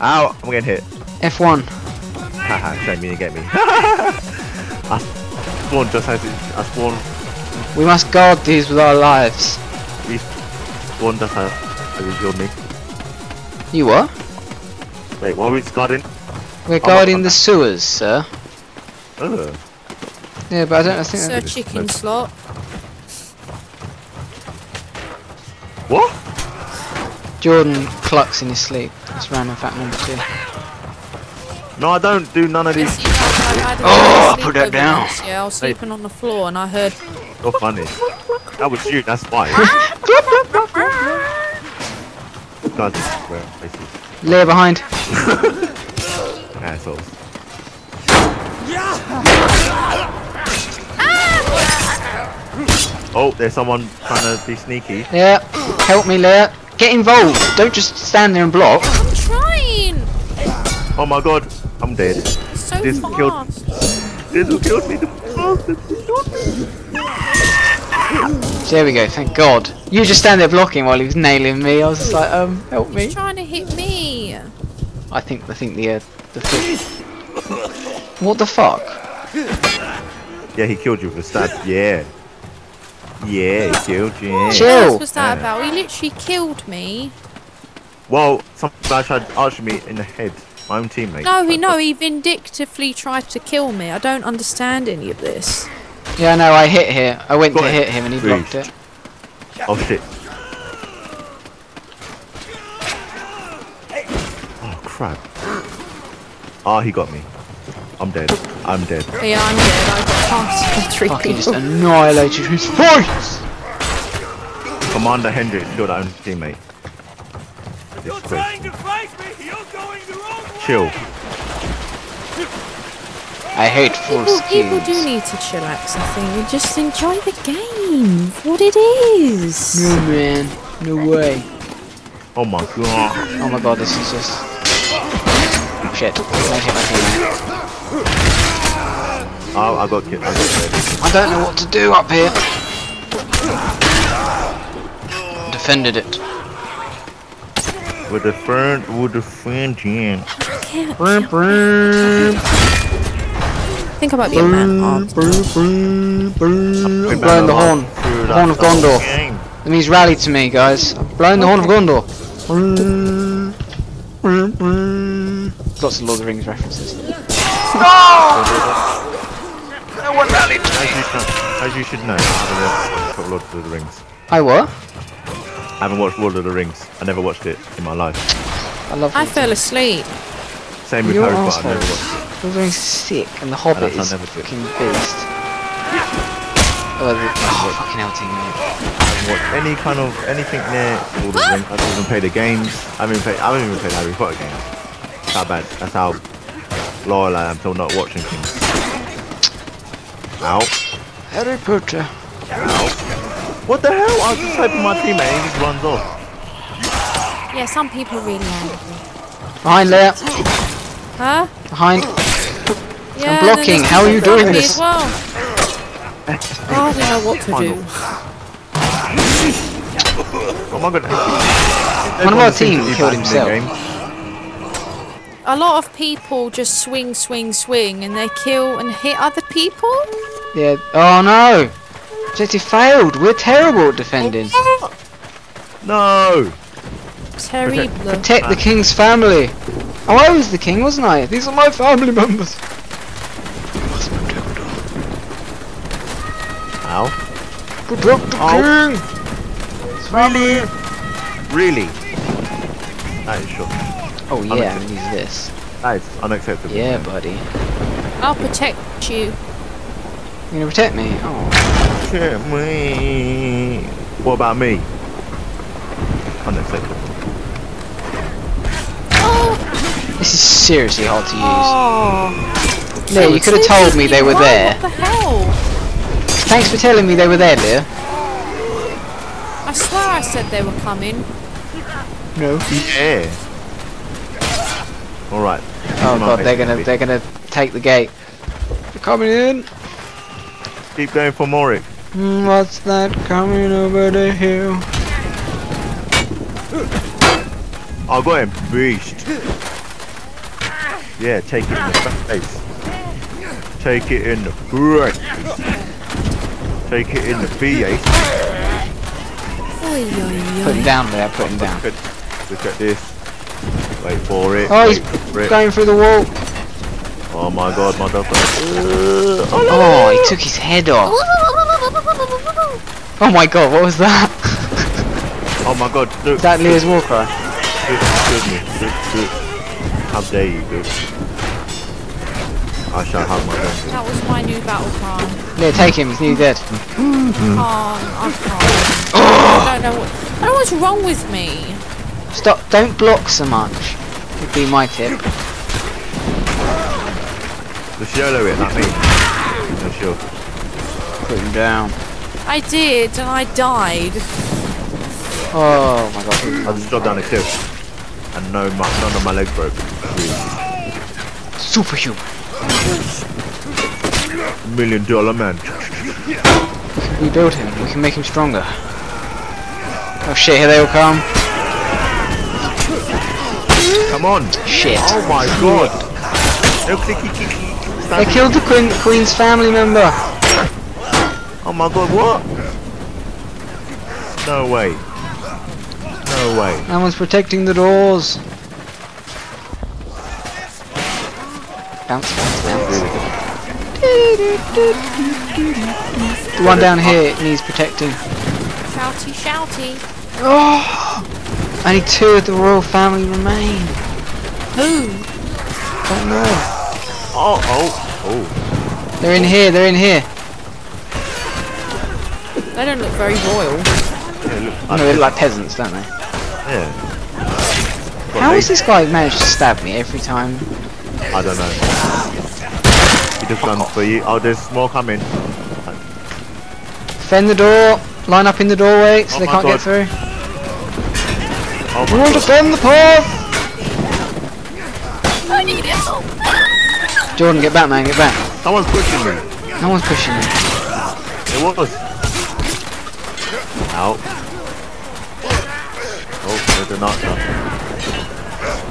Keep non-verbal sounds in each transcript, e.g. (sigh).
Ow! I'm getting hit. F1. Haha, shame you didn't get me. (laughs) I spawned just as it, I spawned, We must guard these with our lives. we spawned just as, as you killed me. You what? Wait, what are we guarding? We're oh, I'm guarding not- the sewers, sir. Ugh. Yeah, but I don't I think Sir that- Chicken Slot. What? Jordan clucks in his sleep. That's random fact number two. No, I don't do none of Yes, these. you know, I Oh, sleepover put that down. once, Yeah, I was sleeping on the floor and I heard. You're funny. That was you, that's why. (laughs) Ah! Guys, well, racist. Leah behind. (laughs) Assholes. Oh, there's someone trying to be sneaky. Yeah, help me, Leah. Get involved. Don't just stand there and block. I'm trying! Oh my god, I'm dead. So This fast! killed- This killed me the bastard. He killed me. There we go. Thank God. You just stand there blocking while he was nailing me. I was just like, um, help He's me. trying to hit me! I think I think the uh, the thing. What the fuck? Yeah, he killed you with a stab. Yeah. Yeah, he killed you. Yeah. What Chill. was that Yeah. about? He literally killed me. Well, some guy tried arching me in the head. My own teammate. No, he no, he vindictively tried to kill me. I don't understand any of this. Yeah, no, I hit here. I went Got to it. hit him and he blocked it. Oh shit. Oh crap. Oh, he got me. I'm dead. I'm dead. Yeah, I'm dead. I got past three Fucking just people. annihilated his voice. Commander Hendrix killed our own teammate. You're Disgrace. trying to fight me! You're going the wrong way! Chill. I hate full People, people do need to chillax, I think, and just enjoy the game, what it is. No man, no way. Oh my god. Oh my god, this is just shit. Don't hit my teammate. Oh, I got killed. I got killed. I don't know what to do up here. Defended it. With a friend, with a friend, yeah. Brum, brum, Think about being man hard. brum, brum, brum. I'm Been blowing the man horn. through that Horn of Gondor. game. That means rally to me, guys. I'm blowing the horn of Gondor. Brum, brum, brum. Lots of Lord of the Rings references. No one rallied to As me. you, should, as you should know, I haven't watched Lord of the Rings. I what? I haven't watched Lord of the Rings. I never watched it in my life. I love I fell asleep. Same with You're Harry Potter. I never watched it. Lord of the Rings is sick, and the Hobbit that's- is I'll never do it. fucking beast. Oh, the, oh fucking hell, team. I haven't watched any kind of anything near Lord of the Rings. I haven't even played the games. I haven't even played. I haven't even played Harry Potter games. That's how bad. That's how loyal I am to not watching things. Ow. Harry Potter. Ow. What the hell? I was just typing my teammate and he just runs off. Yeah, some people really angry. Behind there. Huh? Behind. Yeah, I'm blocking. there's How are you doing this? As well. Oh, I don't know what to do. Oh my god. One of our team killed himself. A lot of people just swing, swing, swing, and they kill and hit other people. Yeah. Oh no. Objective failed. We're terrible at defending. No. Terrible. Protect the king's family. Oh, I was the king, wasn't I? These are my family members. Ow. Protect the Oh. king. Really? Really? That is shocking. Oh yeah, and use this. That is unacceptable. Yeah, buddy. I'll protect you. You gonna protect me? Oh. Shit, me. What about me? Unacceptable. Oh, (gasps) This is seriously hard to use. oh. Leah, you could have told me they were there. What the hell? Thanks for telling me they were there, Leah. I swear I said they were coming. No. Yeah. All right. Oh god, they're gonna they're gonna take the gate. They're coming in. Keep going for Morik. Mm, what's that coming over the hill? I got him. Beast. Yeah, take it in the face. Take it in the face. Take it in the face. Oi, oi, Put him oi. down there, put him down. Look at, look at this. Wait for it. Oh, wait he's for it. going through the wall. Oh my god, motherfucker. Uh, Oh, he took his head off. Oh my god, what was that? (laughs) oh my god, look. Is that Leah's war cry? Excuse me. Look, look. How dare you, dude. I shall have my gun. That was my new battle cry. Leah, take him, he's nearly dead. Oh, I can't. (gasps) I don't know what. I don't know what's wrong with me. Stop, don't block so much. Would be my tip. Just YOLO it, not me. No, sure. Put him down. I did, and I died. Oh my god. I just dropped down a cliff. And no, my, none of my legs broke. Superhuman. Million dollar man. We build him, we can make him stronger. Oh shit, here they all come. Come on. Shit. Oh my god. No clicky clicky. They killed the queen, queen's family member. Oh my god, what? No way. No way. No one's protecting the doors. Bounce, bounce, bounce. The one down here needs protecting. Shouty, shouty. Oh! Only two of the royal family remain. Who? Don't know. Oh, oh, oh. They're in here, they're in here. They don't look very royal. Yeah, look. Oh, no, they look like peasants, don't they? Yeah. How has this guy managed to stab me every time? I don't know. He just runs for you. Oh, there's more coming. Defend the door. Line up in the doorway so Oh they can't God. get through. Oh We my want to god. defend the path! I need help. Jordan, get back, man, get back. Someone's pushing me. No one's pushing me. It was. Out. Oh, there's an archer.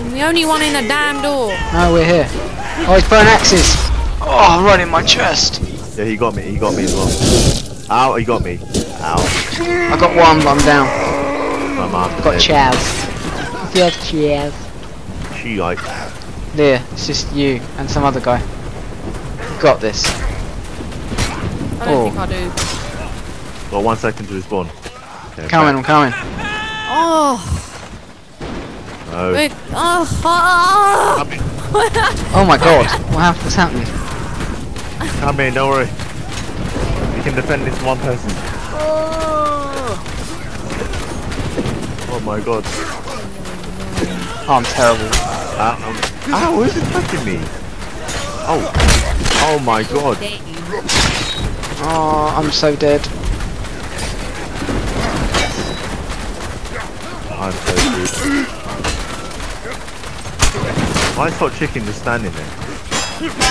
I'm the only one in the damn door. No, we're here. Oh, he's throwing axes. Oh, right in my chest. Yeah, he got me. He got me as well. Ow, he got me. Ow. I got one, but I'm down. My mom. Got Chaz. Yeah, Chaz. She like. There, it's just you and some other guy. Got this. I don't Oh. think I do. Got one second to respawn. Okay, Coming, I'm coming. Oh, No. wait. Oh. Come in. (laughs) Oh my god, what happened? What's happening? Come in, don't worry. We can defend this one person. Oh my god. Oh, I'm terrible. Ow, um, ow, who's attacking me? Oh. Oh my god. Oh, I'm so dead. I'm so good. Why is hot chicken just standing there?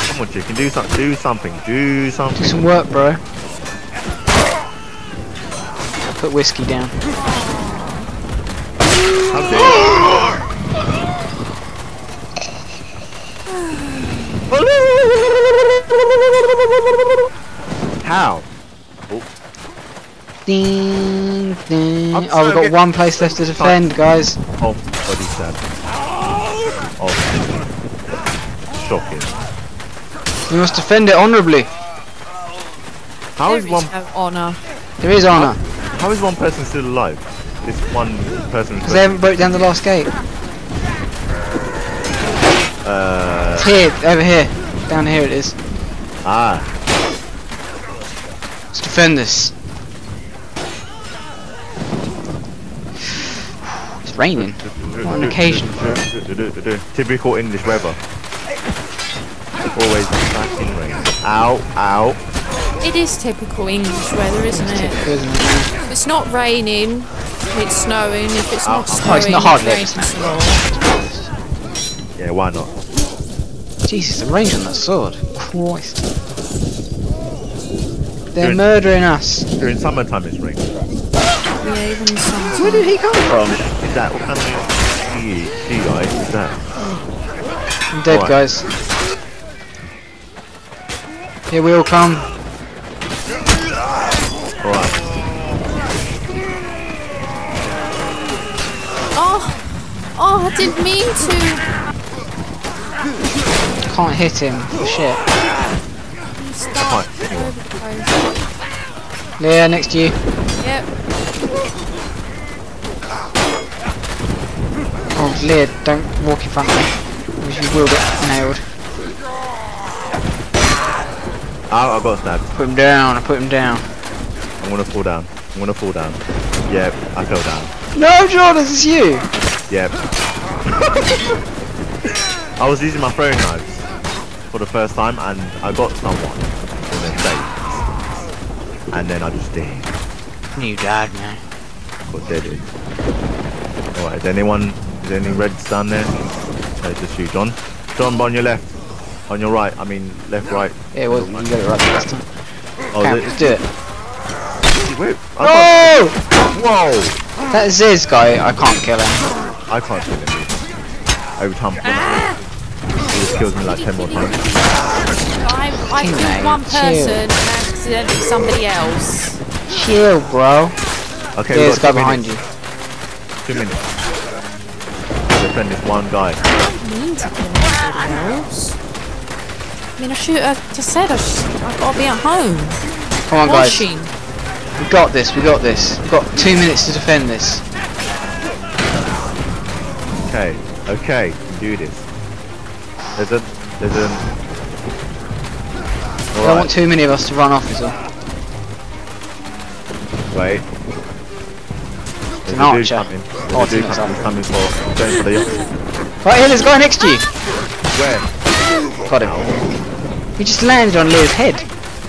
Come on chicken, do something, do something, do something. Do some work, bro. Put whiskey down. How dare you? How? Oh. Ding, ding. I'm Oh, we've got one place left to defend, guys. Oh, body stab. Oh. Shocking. We must defend it honourably. How is There one no honour. There is honour. how is one person still alive? This one person Because they haven't broke down the last gate. uh It's here, over here. Down here it is. ah Let's defend this. It's raining. on occasion. Typical English weather. Always fucking rain. Ow, ow. It is typical English weather, isn't it? Isn't it? It's not raining, it's snowing. If it's not Oh, snowing, it's not hardly it ever rains snowing. more. Yeah, why not? Jesus, the range on that sword. Christ. They're Good. murdering us. During summertime it's raining. Yeah, even sometimes. Where did he come from? Is that what kind of tea, tea guy is that? I'm dead, Alright. guys. Here we all come. Alright. Oh, oh, I didn't mean to. Can't hit him. Oh, shit. Start. Yeah, next to you. Yep. Oh, Leah, don't walk in front of me. Because you will get nailed. Oh, I got stabbed. Put him down, I put him down. I'm gonna fall down. I'm gonna fall down. Yep, I fell down. No, Jordan, this is you! Yep. (laughs) I was using my throwing knives for the first time and I got someone in their face. And then I just did. You died, man. Got deaded. Alright, is anyone, is there any reds down there? No, it's just you, John. John, on your left. On your right, I mean left, right. Yeah, it was. You got it right the first time. Oh, Okay, is let's do it. it? Wait, I No! Whoa! That Ziz guy, I can't kill him. I can't kill him. dude. Every time he just kills me like 10 more times. I, I killed one chill. person and accidentally somebody else. Chill, bro. Okay, There's we've a guy got behind you. Two minutes. To defend this one guy. I don't mean to kill anybody else. I mean, I should. I just said I sh- I've got to be at home Come on, guys. We got this, we got this. We've got two minutes to defend this. Okay, okay, do this. There's a, there's a. I don't Alright, want too many of us to run off as well. wait. There's an a archer. coming. Oh, a it's coming, coming for, going for the yacht. Right here, there's a guy next to you. Where? Got him. He just landed on Leah's head.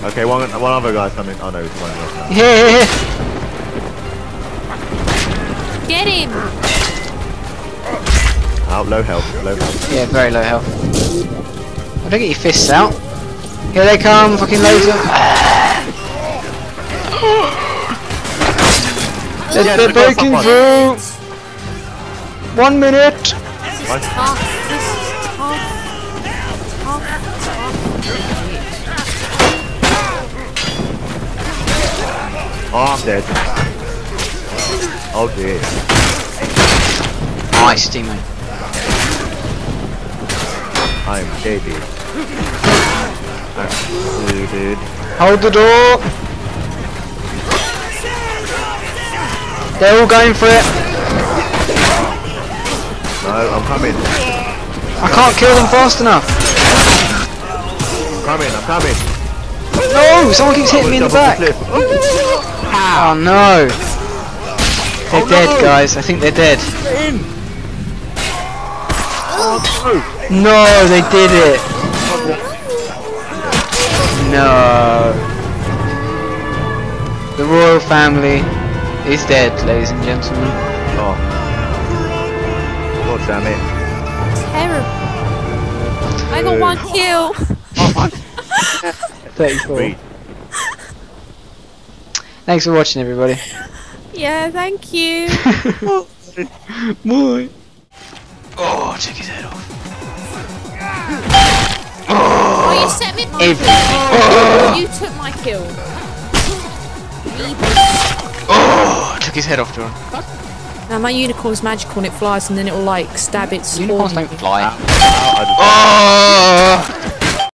Okay, one, one other guy's coming. Oh no, it's one else now. Here, here, here. Get him! Out, low health, low health. Yeah, very low health. I don't get your fists out. Here they come, fucking loads of. They're, Yeah, they're breaking through. One minute. One- Tough. This is tough. Tough. Oh, I'm dead. Oh dear. Nice, teammate. I'm dead. dude. Dude, dude. Hold the door. They're all going for it. No, I'm coming. I can't kill them fast enough. I'm coming, I'm coming. No, someone keeps hitting me in the back. Oh no. They're Oh, dead, no. guys. I think they're dead. Get in. Oh, No, they did it. No. The royal family is dead, ladies and gentlemen. no. Oh. God damn it. Terrible. I got one kill. 34. Wait. Thanks for watching, everybody. Yeah, thank you. (laughs) Boy. Oh, check his head off. Oh, you set me on Every- kill. You took my kill. Oh, took his head off, John. Now my unicorn's magical and it flies and then it'll like stab its Unicorns don't fly. Oh!